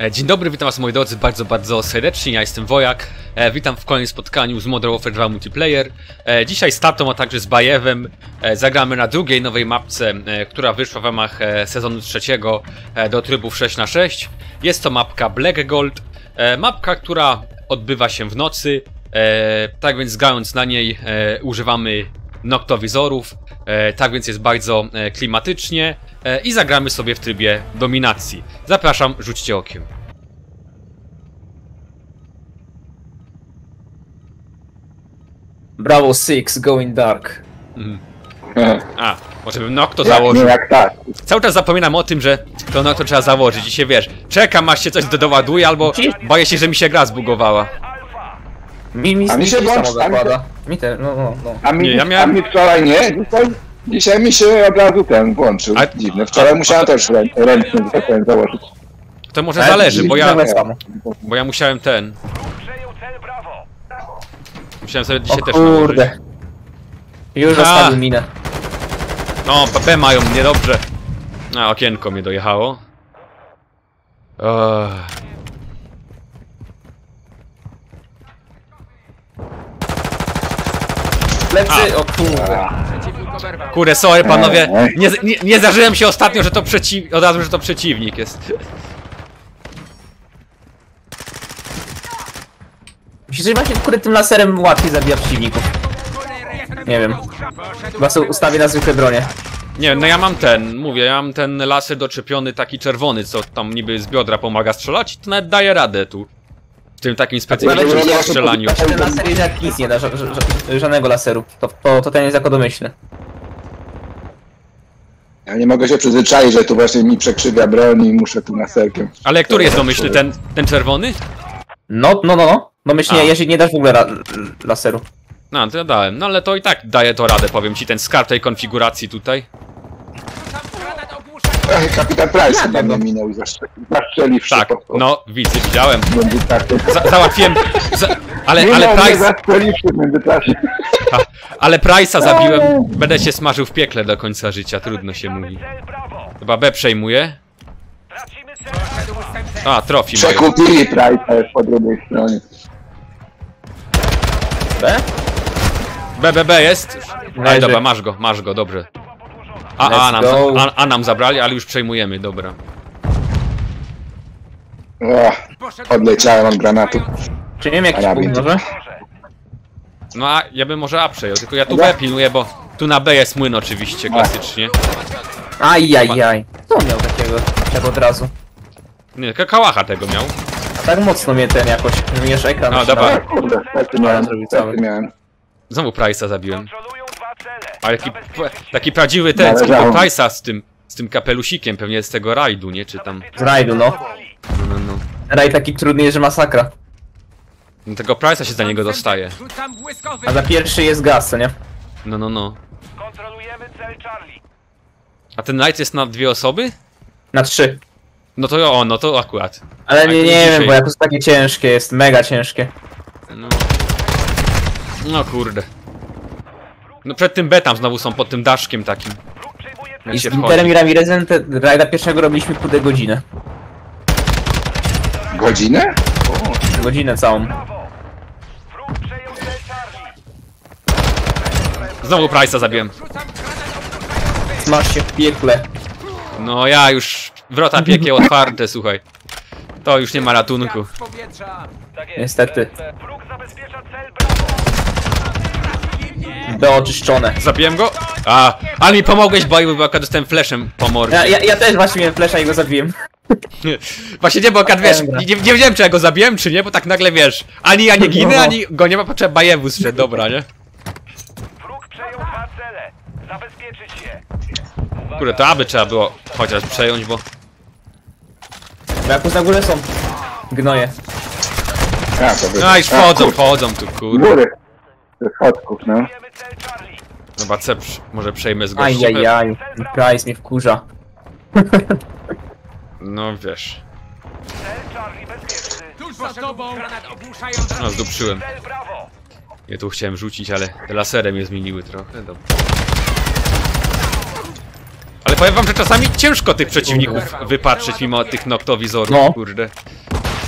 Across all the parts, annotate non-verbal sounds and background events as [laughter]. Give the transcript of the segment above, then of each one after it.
E, Dzień dobry, witam was moi drodzy bardzo, bardzo serdecznie, ja jestem Wojak. E, witam w kolejnym spotkaniu z Modern Warfare 2 Multiplayer. E, dzisiaj z Tatą, a także z Bajewem zagramy na drugiej nowej mapce, która wyszła w ramach sezonu trzeciego do trybów 6 na 6 Jest to mapka Black Gold, mapka, która odbywa się w nocy. Tak więc grając na niej używamy noktowizorów, tak więc jest bardzo klimatycznie i zagramy sobie w trybie dominacji. Zapraszam, rzućcie okiem. Bravo 6, going dark. [laughs] A, może bym nie, założył. jak tak. Cały czas zapominam o tym, że to nokto trzeba założyć i się wiesz, czekam aż się coś do- doładuje albo boję się, że mi się gra zbugowała. Mi, mi, A mi się włącz- samo a mi się- zakłada. Mi te, no, no, no. A mi, Nie, ja miałem- a mi wczoraj nie, dzisiaj, dzisiaj mi się od razu ten włączył. A- Dziwne. Wczoraj a- musiałem też rę, ręcznie że tak powiem, założyć. To może Ale zależy, bo ja, bo ja musiałem ten... Musiałem sobie dzisiaj O też nałożyć. kurde. Już A. zostawił minę. No, PP mają mnie dobrze. A, okienko mnie dojechało. Ech. Lecy, o kurde. Kurde, sorry panowie, nie, nie, nie zdarzyłem się ostatnio, że to przeciw... od razu, że to przeciwnik jest. Myślisz, że właśnie kurde tym laserem łatwiej zabija przeciwników. Nie wiem. Chyba sobie ustawię na zwykłe bronie. Nie, no ja mam ten, mówię, ja mam ten laser doczepiony taki czerwony, co tam niby z biodra pomaga strzelać i to nawet daje radę tu. W tym takim specyficznym jeśli- strzelaniu. Właśnie ten laser jednak nic nie da, ża ża ża żadnego laseru. To, to, to ten jest jako domyślny. Ja nie mogę się przyzwyczaić, że tu właśnie mi przekrzywia broń i muszę tu naserkiem. Ale który jest domyślny, ten, ten czerwony? No, no, no, no. Domyślnie, A. jeśli nie dasz w ogóle ra laseru. No, to ja dałem, no ale to i tak daje to radę, powiem ci, ten skarb tej konfiguracji tutaj. Ech, kapitan Price chyba mnie minął i zastrzelił. Zastrzeliwszy Tak, po- po- no, widzę, widziałem. w międzyczasie. Za, załatwiłem, za, ale, ale mnie Price, zastrzeliwszy w międzyczasie. ha, ale Price'a zabiłem, będę się smażył w piekle do końca życia, trudno się mówi. Chyba B przejmuje. A, trofi mają. Przekupili już po drugiej stronie. B? B, B, B jest. Aj, Leży. dobra, masz go, masz go, dobrze. A, a, Let's nam, go. a, a nam zabrali, ale już przejmujemy, dobra. O, odleciałem od granatu. Czy nie wiem jakiś Karabin. punkt może? No a ja bym może A przejął, tylko ja tu B pilnuję, bo tu na B jest młyn oczywiście, klasycznie. Ajajaj. Co on miał takiego? Tak od razu. Nie, kałacha tego miał. A tak mocno mnie ten jakoś, jeszcze ekran A, kurde, wtedy miałem. Znowu Price'a zabiłem. A jaki, taki prawdziwy ten, z. Price'a z tym, z tym kapelusikiem, pewnie z tego rajdu, nie? Czy tam, Z rajdu, no. no, no, no. Rajd taki trudny, że masakra. no tego Price'a się za niego dostaje. A za pierwszy jest gaz, co nie? No, no, no. Kontrolujemy cel Charlie. A ten Knight jest na dwie osoby? Na trzy. No to o, no to akurat. Ale Tak, nie, to nie wiem, bo jakoś takie ciężkie jest, mega ciężkie. No. No kurde. No przed tym B tam znowu są pod tym daszkiem takim. Jak I się z wchodzi. Interem i Ramirezem te rajda pierwszego robiliśmy kudę godzinę. Godzinę? Godzinę całą. Znowu Price'a zabiłem. Smaż się w piekle. No ja już wrota [laughs] piekieł otwarte, słuchaj. To już nie ma ratunku. Tak Niestety. Wróg zabezpiecza cel Bravo. B oczyszczone. Zabiłem go? A, ale mi pomogłeś, bo bo akurat dostałem flashem po mordzie. Ja, ja, ja też właśnie miałem flesza i go zabiłem. [laughs] Właśnie nie, bo akurat wiesz, nie, nie wiedziałem czy ja go zabiłem, czy nie, bo tak nagle wiesz, ani ja nie ginę, No. ani go nie ma, potrzeba bajewu strzec, dobra, nie? Wróg przejął dwa cele. Zabezpieczyć je. Kurde, to aby trzeba było chociaż przejąć, bo... Jakoś na górze są gnoje. A, to wy- No i A, wchodzą, wchodzą tu, kurde. Góry. Ze schodków, no. Chyba C, przy- może przejmę z gościem. Ajajaj. Price mnie wkurza. No wiesz. Tuż za tobą! No Bravo. Ja tu chciałem rzucić, ale te laserem je zmieniły trochę, dobra. Ale powiem wam, że czasami ciężko tych przeciwników wypatrzeć mimo tych noktowizorów, No. kurde.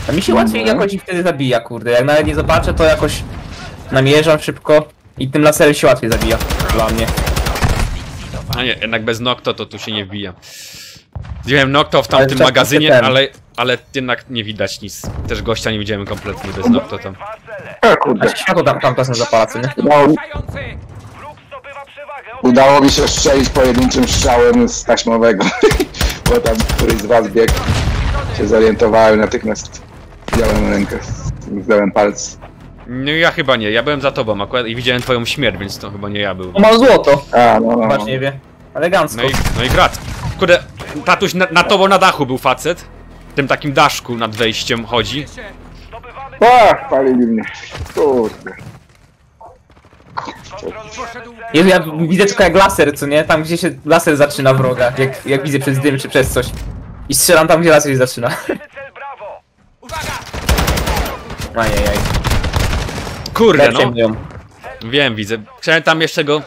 A mi się łatwiej jakoś ich wtedy zabija, kurde. Jak nawet nie zobaczę, to jakoś namierzam szybko i tym laserem się łatwiej zabija. Dla mnie. A nie, jednak bez nokto to tu się nie wbija. Widziałem nokto w Ale tamtym czas magazynie, ale, ale jednak nie widać nic. Też gościa nie widziałem kompletnie bez nokto tam. A A kurde. się światło tam, tam czasem zapala, co nie? Udało, udało mi się strzelić pojedynczym strzałem z taśmowego. [laughs] Bo tam któryś z was biegł. Się zorientowałem natychmiast. Wziąłem rękę, zdałem palec. No ja chyba nie, ja byłem za tobą akurat i widziałem twoją śmierć, więc to chyba nie ja był. O, mam złoto. A, no, no. Patrz, nie wie. Elegancko. No i, no i grat. Kurde, tatuś na, na tobą na dachu był facet. W tym takim daszku nad wejściem chodzi. Zdobywamy A, palili mnie. Kurde. Jezu, ja widzę tylko jak laser, co nie? Tam gdzie się laser zaczyna wroga. Jak, jak widzę przez dym czy przez coś. I strzelam tam, gdzie laser się zaczyna. cel brawo. Uwaga! Ajajaj. Kurde no, ją. wiem, widzę. Chciałem tam jeszcze go...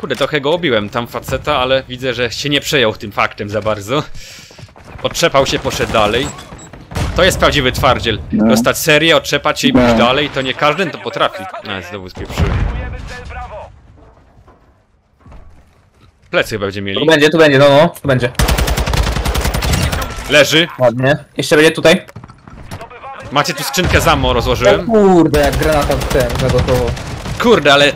Kurde, trochę go obiłem tam faceta, ale widzę, że się nie przejął tym faktem za bardzo. Otrzepał się, poszedł dalej. To jest prawdziwy twardziel. No. Dostać serię, otrzepać się i pójść No. dalej, to nie każdy to potrafi. A, znowu spieprzyłem. Plecy chyba będzie Tu mieli. będzie, tu będzie, no no, tu będzie. Leży. Ładnie. Jeszcze będzie tutaj. Macie tu skrzynkę za ammo, O rozłożyłem. kurde, jak granata w ten zagotował. Kurde, ale...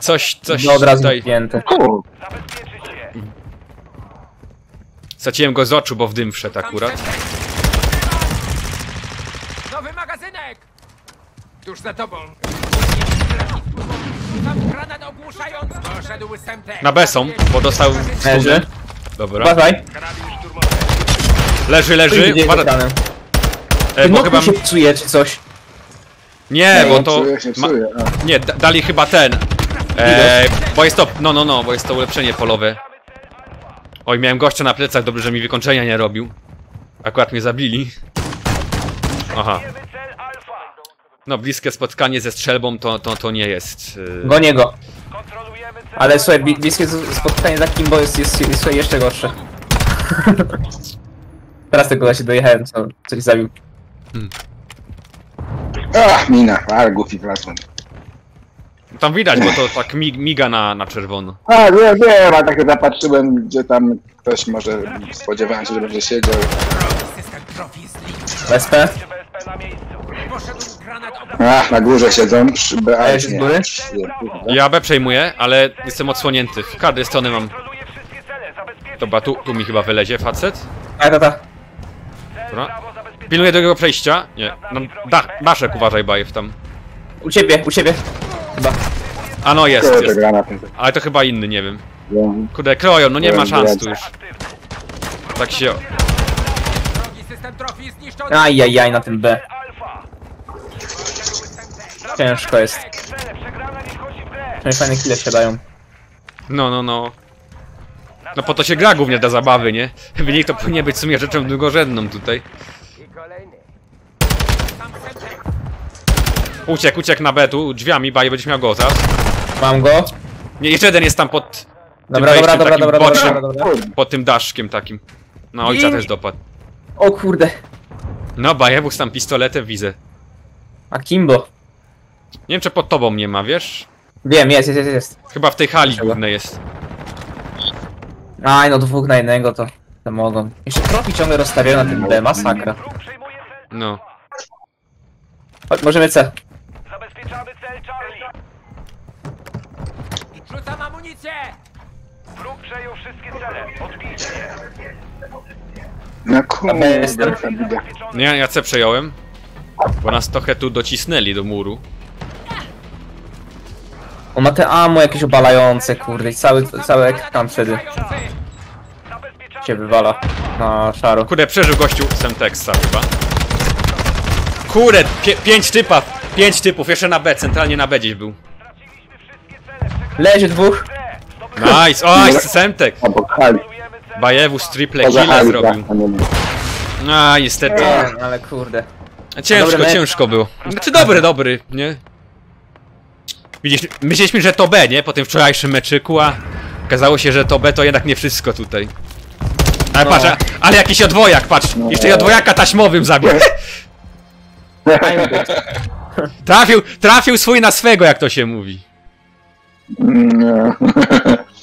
Coś, coś No od razu tutaj... wpięte. Kurde. Zabezpieczyć. Straciłem go z oczu, bo w dym wszedł akurat. Nowy magazynek! Tuż za tobą. Mam granat ogłuszający! Poszedł semtek! Na B są, bo dostał Leży. stuny. Dobra. Uważaj. Leży, leży. ekranem. E, bo No chyba... się psuje czy coś. Nie, bo to... psuje się, ma- psuje. A. Nie, da- dali chyba ten. E, bo jest to... No, no, no, bo jest to ulepszenie polowe. Oj, miałem gościa na plecach, dobrze, że mi wykończenia nie robił. Akurat mnie zabili. Aha. No, bliskie spotkanie ze strzelbą to, to, to nie jest... e, Gonię go. Ale słuchaj, bli- bliskie spotkanie z Kimbo jest, jest, jest, jest jeszcze gorsze. [laughs] Teraz tylko się dojechałem, co coś zabił. Ach, mina. Ale głupi wlazłem. Tam widać, bo to tak mig, miga na, na czerwono. A, wiem, wiem, a tak zapatrzyłem, gdzie tam ktoś może spodziewałem się, że będzie siedział. BSP na miejscu. Ach, na górze siedzą przy B, A się z góry? Ja B przejmuję, ale jestem odsłonięty. W każdej strony mam... Dobra, tu, tu mi chyba wylezie facet. A, ta, ta. Dobra. Pilnuję drugiego przejścia. Nie, no, dach, daszek uważaj, bajew tam. U ciebie, u ciebie. Chyba. A no jest, Kurde, jest. Ale to chyba inny, nie wiem. Wiem. Kurde, kroją, no nie ma szans tu już. Tak się... Drogi system trofii zniszczony! Ajajaj na tym B. Ciężko jest. Przynajmniej fajne kile siadają. No, no, no. No po to się gra głównie dla zabawy, nie? Wynik to powinien być w sumie rzeczą drugorzędną tutaj. Uciekł, uciekł na B tu, drzwiami, baje, będziesz miał go zaraz. Mam go. Nie, jeszcze jeden jest tam pod, Dobra, dobra, dobra, dobra, dobra, bocznym. dobra, dobra. Kurde. pod tym daszkiem takim. No, ojca I- też dopadł. O kurde. No, bajewóz tam pistoletem widzę. A Kimbo. Nie wiem, czy pod tobą nie ma, wiesz? Wiem, jest, jest, jest, jest. Chyba w tej hali Czego? głównej jest. Aj, no dwóch na jednego to, to mogą. Jeszcze trofi ciągle rozstawiają na tym B, masakra. No. Chodź, możemy C. Zabezpieczamy cel Charlie. Rzucam amunicję! Wróg przejął wszystkie cele. Odbijcie je. No kurde, jestem. Nie, ja C przejąłem. Bo nas trochę tu docisnęli do muru. On ma te ammo jakieś obalające, kurde, i cały, cały ekran wtedy się wywala na szaro. Kurde, przeżył gościu Semtexa chyba. Kurde, pie pięć typa, pięć typów, jeszcze na B, centralnie na B gdzieś był. Leży dwóch. Nice, Semtek! Hali. Kontrolujemy cel. Bajewus triple killa zrobił. a. A, niestety. Nie, ale kurde. Ciężko, ciężko było. Znaczy dobry, dobry, nie? Myśleliśmy, że to B, nie? Po tym wczorajszym meczyku, a Okazało się, że to B to jednak nie wszystko tutaj. Ale No. patrz, ale jakiś odwojak, patrz! Jeszcze i odwojaka taśmowym zabił. [laughs] Trafił, trafił swój na swego, jak to się mówi. Mm, [laughs]